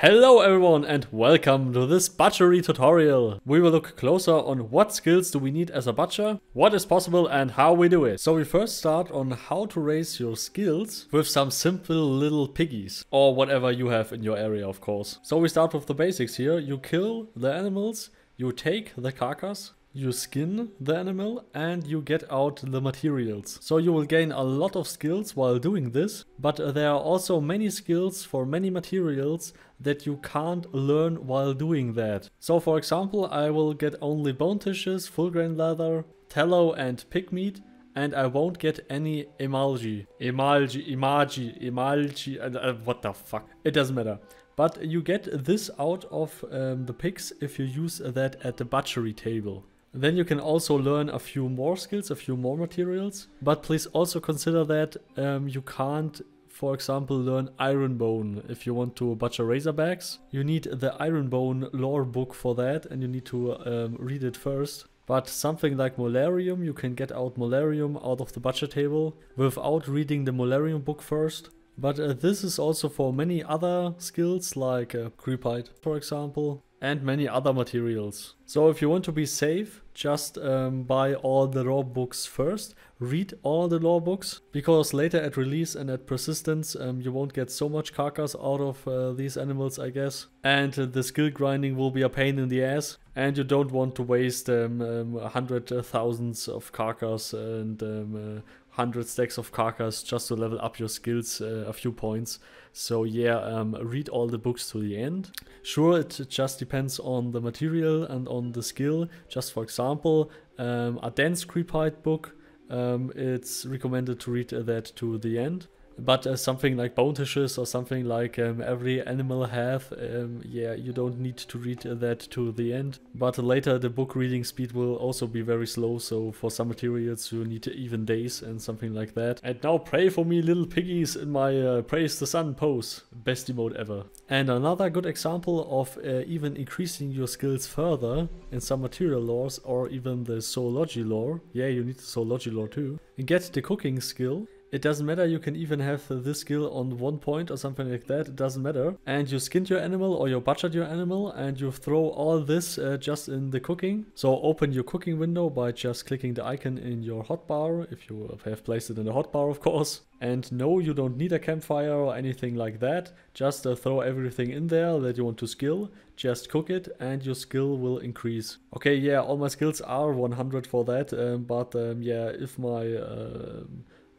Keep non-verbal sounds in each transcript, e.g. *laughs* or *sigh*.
Hello everyone and welcome to this butchery tutorial. We will look closer on what skills do we need as a butcher, what is possible and how we do it. So we first start on how to raise your skills with some simple little piggies or whatever you have in your area of course. So we start with the basics here. You kill the animals, you take the carcass, you skin the animal and you get out the materials. So you will gain a lot of skills while doing this, but there are also many skills for many materials that you can't learn while doing that. So for example, I will get only bone tissues, full grain leather, tallow and pig meat and I won't get any emalji. Emalji, emalji, uh, uh, what the fuck. It doesn't matter. But you get this out of um, the pigs if you use that at the butchery table. Then you can also learn a few more skills, a few more materials. But please also consider that um, you can't, for example, learn Iron Bone if you want to butcher Razorbacks. You need the Iron Bone lore book for that and you need to um, read it first. But something like Molarium, you can get out Molarium out of the butcher table without reading the Molarium book first. But uh, this is also for many other skills like uh, Creepite, for example and many other materials. So if you want to be safe, just um, buy all the lore books first, read all the lore books, because later at release and at persistence um, you won't get so much carcass out of uh, these animals I guess. And uh, the skill grinding will be a pain in the ass, and you don't want to waste um, um hundred uh, of carcass and um, uh, 100 stacks of carcass just to level up your skills uh, a few points. So yeah, um, read all the books to the end. Sure, it just depends on the material and on the skill. Just for example, um, a dense creep creepite book, um, it's recommended to read that to the end. But uh, something like bone tissues or something like um, every animal have, um, yeah, you don't need to read that to the end. But later the book reading speed will also be very slow, so for some materials you need even days and something like that. And now pray for me little piggies in my uh, Praise the Sun pose. Best emote ever. And another good example of uh, even increasing your skills further in some material lores or even the zoology lore. Yeah, you need the zoology lore too. Get the cooking skill it doesn't matter, you can even have this skill on one point or something like that, it doesn't matter. And you skinned your animal or you butchered your animal and you throw all this uh, just in the cooking. So open your cooking window by just clicking the icon in your hotbar, if you have placed it in the hotbar of course. And no, you don't need a campfire or anything like that. Just uh, throw everything in there that you want to skill. Just cook it and your skill will increase. Okay, yeah, all my skills are 100 for that. Um, but um, yeah, if my... Uh,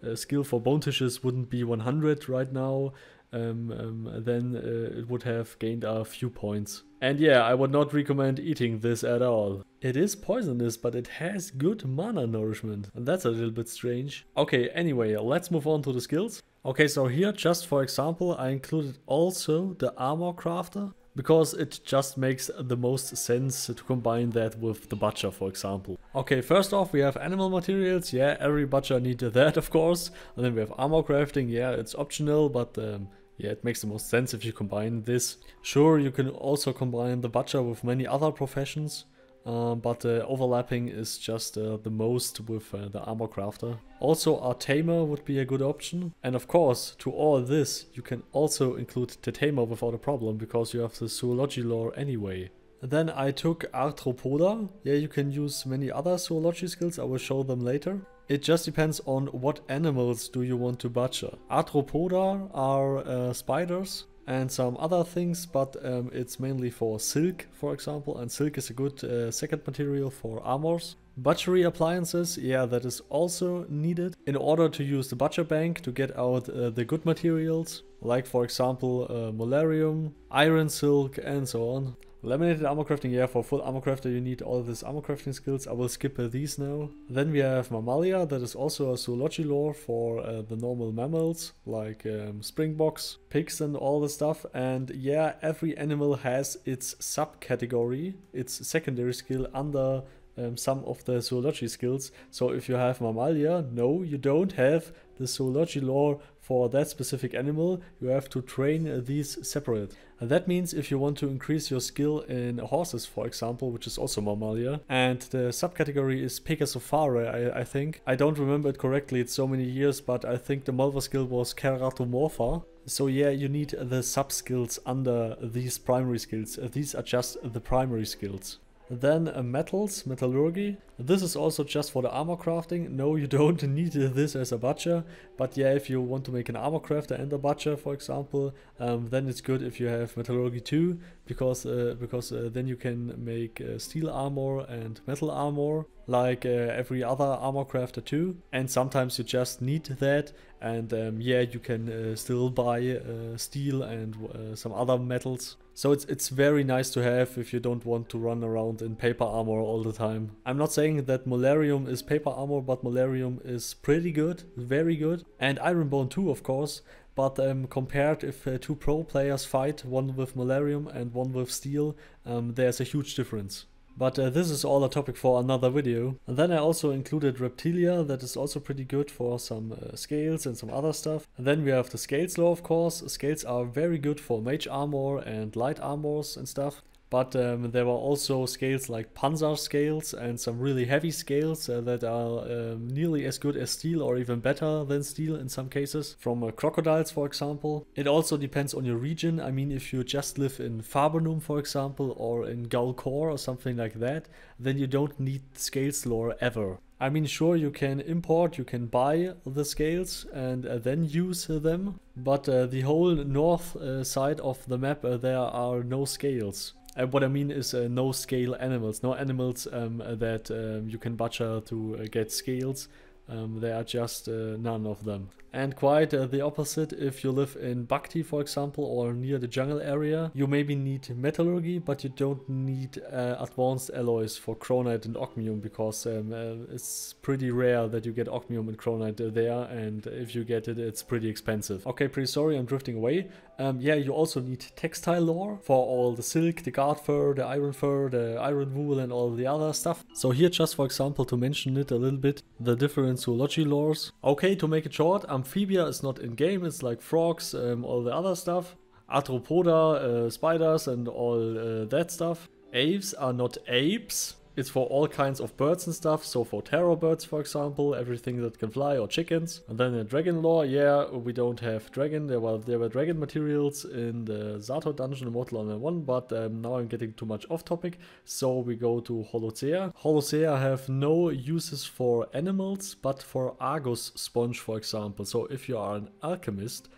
uh, skill for bone tissues wouldn't be 100 right now, um, um, then uh, it would have gained a few points. And yeah, I would not recommend eating this at all. It is poisonous, but it has good mana nourishment. And that's a little bit strange. Okay, anyway, let's move on to the skills. Okay, so here, just for example, I included also the armor crafter because it just makes the most sense to combine that with the butcher, for example. Okay, first off, we have animal materials. Yeah, every butcher needs that, of course. And then we have armor crafting. Yeah, it's optional, but um, yeah, it makes the most sense if you combine this. Sure, you can also combine the butcher with many other professions. Uh, but uh, overlapping is just uh, the most with uh, the armor crafter. Also a tamer would be a good option. And of course, to all this, you can also include the tamer without a problem because you have the zoology lore anyway. Then I took Arthropoda. Yeah, you can use many other zoology skills, I will show them later. It just depends on what animals do you want to butcher. Arthropoda are uh, spiders and some other things, but um, it's mainly for silk, for example, and silk is a good uh, second material for armors. Butchery appliances, yeah, that is also needed in order to use the butcher bank to get out uh, the good materials, like for example uh, Molarium, iron silk and so on. Laminated armor crafting, yeah, for full armor crafter you need all these armor crafting skills. I will skip uh, these now. Then we have Mammalia, that is also a zoology lore for uh, the normal mammals, like um, springboks, pigs and all the stuff. And yeah, every animal has its subcategory, its secondary skill under um, some of the zoology skills. So if you have Mammalia, no, you don't have the zoology lore for that specific animal, you have to train these separate. And that means if you want to increase your skill in horses, for example, which is also Mammalia, and the subcategory is Pegasophare, I, I think. I don't remember it correctly, it's so many years, but I think the Mulva skill was Keratomorpha. So yeah, you need the sub skills under these primary skills. These are just the primary skills. Then uh, metals, metallurgy. This is also just for the armor crafting. No, you don't *laughs* need this as a butcher. But yeah, if you want to make an armor crafter and a butcher, for example, um, then it's good if you have metallurgy too, because uh, because uh, then you can make uh, steel armor and metal armor like uh, every other armor crafter too. And sometimes you just need that. And um, yeah, you can uh, still buy steel and some other metals. So it's it's very nice to have if you don't want to run around in paper armor all the time. I'm not saying that Molarium is paper armor, but Molarium is pretty good, very good. And Ironbone too, of course. But um, compared if uh, two pro players fight, one with Molarium and one with steel, um, there's a huge difference. But uh, this is all a topic for another video. And then I also included Reptilia, that is also pretty good for some uh, scales and some other stuff. And then we have the scales law of course. Scales are very good for mage armor and light armors and stuff. But um, there were also scales like Panzer scales and some really heavy scales uh, that are um, nearly as good as steel or even better than steel in some cases, from uh, crocodiles for example. It also depends on your region. I mean, if you just live in Fabernum for example, or in Gaul Core or something like that, then you don't need scales lore ever. I mean, sure, you can import, you can buy the scales and uh, then use them, but uh, the whole north uh, side of the map, uh, there are no scales. Uh, what I mean is uh, no scale animals, no animals um, that um, you can butcher to uh, get scales. Um, there are just uh, none of them. And quite uh, the opposite if you live in Bhakti, for example, or near the jungle area. You maybe need metallurgy, but you don't need uh, advanced alloys for cronite and oghmium because um, uh, it's pretty rare that you get oghmium and cronite there, and if you get it, it's pretty expensive. Okay, pretty sorry, I'm drifting away. Um, yeah, you also need textile lore for all the silk, the guard fur, the iron fur, the iron wool, and all the other stuff. So here, just for example, to mention it a little bit, the different zoology lores. Okay, to make it short, amphibia is not in game, it's like frogs, um, all the other stuff. Arthropoda, uh, spiders and all uh, that stuff. Aves are not apes. It's for all kinds of birds and stuff. So for terror birds, for example, everything that can fly or chickens. And then in dragon lore, yeah, we don't have dragon. There were there were dragon materials in the Zato dungeon in Mortal Online 1, but um, now I'm getting too much off topic. So we go to Holocea. Holocea have no uses for animals, but for Argus sponge, for example. So if you are an alchemist,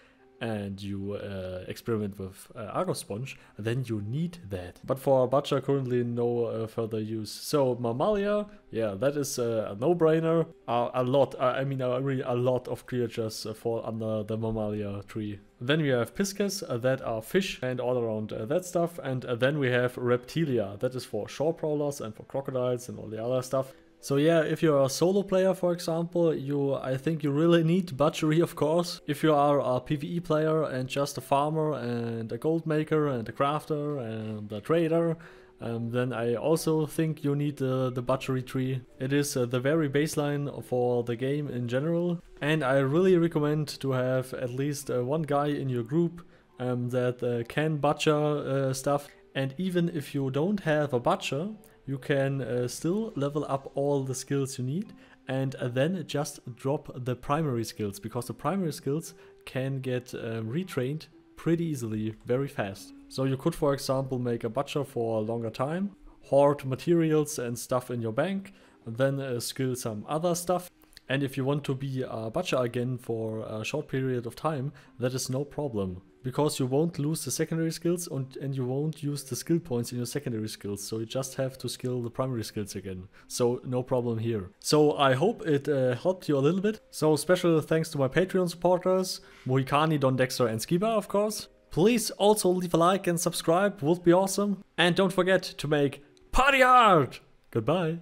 and you uh, experiment with uh, Argus Sponge, then you need that. But for Butcher, currently no uh, further use. So Mammalia, yeah, that is uh, a no-brainer. a lot, I mean, really a lot of creatures uh, fall under the Mammalia tree. Then we have Pisces, uh, that are fish and all around uh, that stuff. And uh, then we have Reptilia, that is for shore prowlers and for crocodiles and all the other stuff. So yeah, if you're a solo player, for example, you I think you really need butchery, of course. If you are a PvE player and just a farmer and a gold maker and a crafter and a trader, um, then I also think you need uh, the butchery tree. It is uh, the very baseline for the game in general. And I really recommend to have at least uh, one guy in your group um, that uh, can butcher uh, stuff. And even if you don't have a butcher, you can uh, still level up all the skills you need and uh, then just drop the primary skills because the primary skills can get uh, retrained pretty easily very fast. So you could for example make a butcher for a longer time, hoard materials and stuff in your bank, then uh, skill some other stuff and if you want to be a butcher again for a short period of time, that is no problem. Because you won't lose the secondary skills and, and you won't use the skill points in your secondary skills. So you just have to skill the primary skills again. So no problem here. So I hope it uh, helped you a little bit. So special thanks to my Patreon supporters, Mohikani, Don Dexter and Skiba of course. Please also leave a like and subscribe, would be awesome. And don't forget to make party hard! Goodbye.